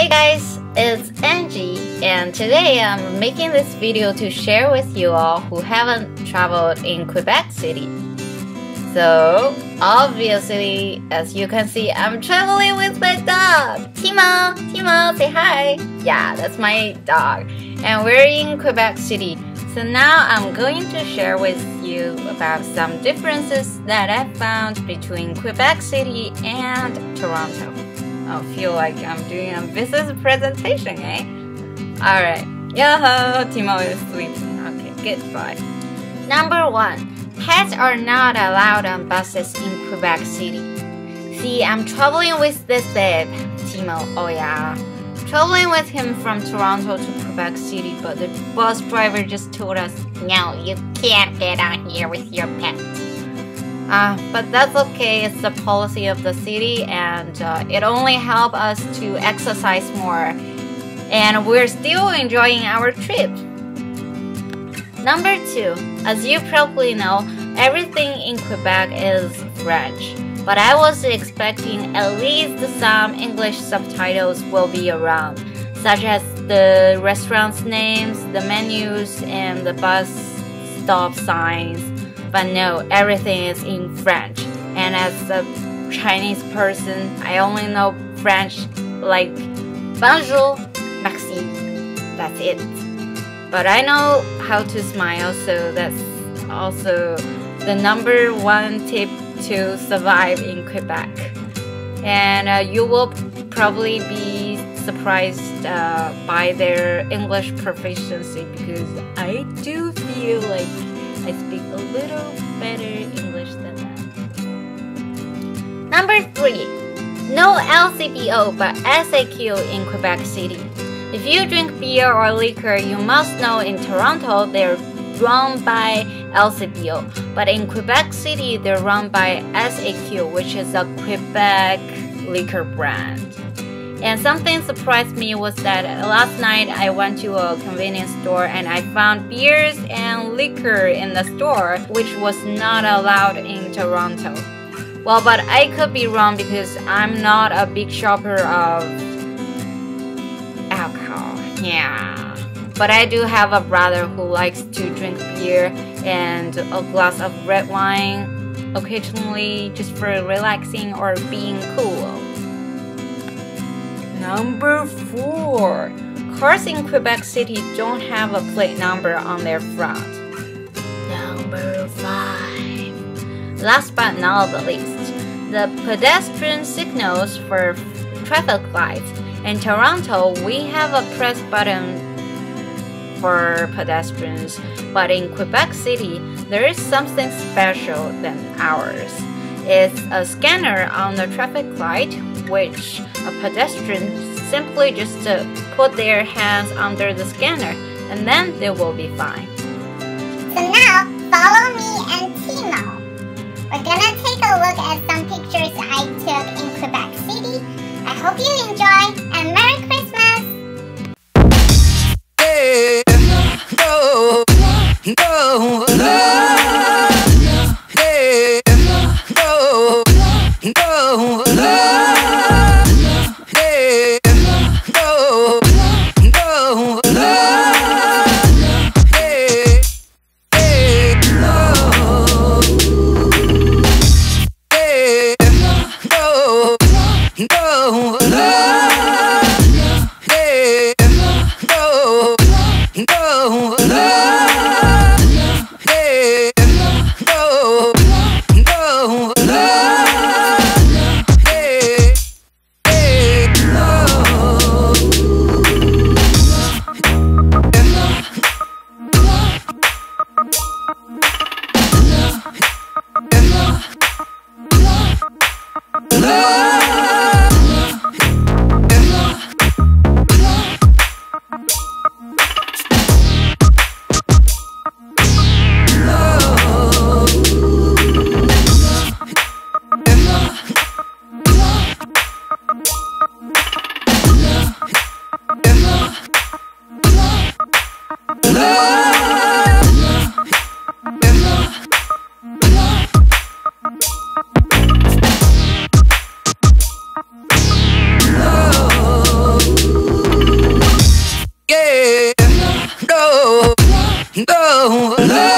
Hey guys, it's Angie and today I'm making this video to share with you all who haven't traveled in Quebec City. So, obviously, as you can see, I'm traveling with my dog, Timo. Timo, say hi. Yeah, that's my dog. And we're in Quebec City. So now I'm going to share with you about some differences that I found between Quebec City and Toronto. I feel like I'm doing a business presentation, eh? Alright. Yo, Timo is sleeping. Okay, goodbye. Number one, pets are not allowed on buses in Quebec City. See, I'm traveling with this babe, Timo. Oh yeah traveling with him from Toronto to Quebec City, but the bus driver just told us, no, you can't get on here with your pet. Uh, but that's okay, it's the policy of the city and uh, it only helps us to exercise more. And we're still enjoying our trip. Number two, as you probably know, everything in Quebec is French but I was expecting at least some English subtitles will be around, such as the restaurants' names, the menus, and the bus stop signs. But no, everything is in French. And as a Chinese person, I only know French like bonjour, merci. That's it. But I know how to smile, so that's also the number one tip to survive in Quebec. And uh, you will probably be surprised uh, by their English proficiency because I do feel like I speak a little better English than that. Number three, no LCBO but SAQ in Quebec City. If you drink beer or liquor, you must know in Toronto they're run by LCBO, but in Quebec City, they're run by SAQ, which is a Quebec liquor brand. And something surprised me was that last night I went to a convenience store and I found beers and liquor in the store, which was not allowed in Toronto. Well, but I could be wrong because I'm not a big shopper of alcohol. Yeah. But I do have a brother who likes to drink beer and a glass of red wine occasionally just for relaxing or being cool. Number 4. Cars in Quebec City don't have a plate number on their front. Number 5. Last but not the least, the pedestrian signals for traffic lights. In Toronto, we have a press button for pedestrians, but in Quebec City, there is something special than ours. It's a scanner on the traffic light, which a pedestrian simply just uh, put their hands under the scanner, and then they will be fine. So now, follow me and Timo. We're gonna take a look at some pictures I took in Quebec City. I hope you enjoy, and Merry Oh.